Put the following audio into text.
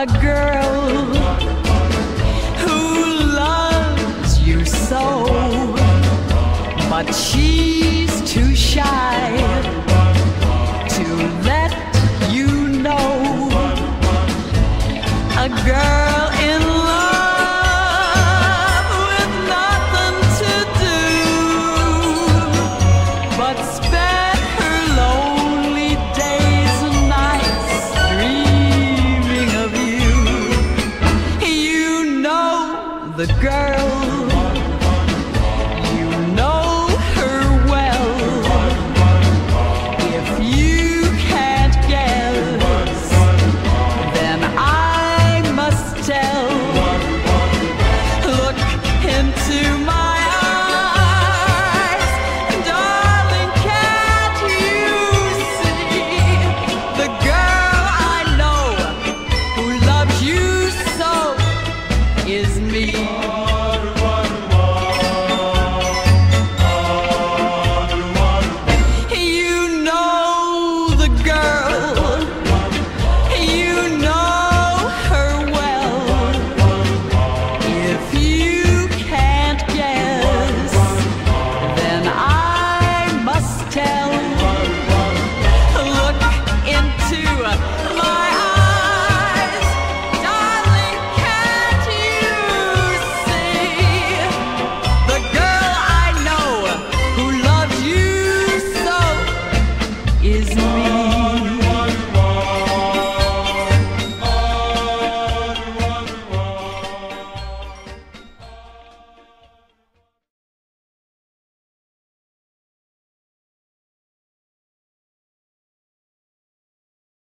a girl who loves you so, but she's too shy. the girl.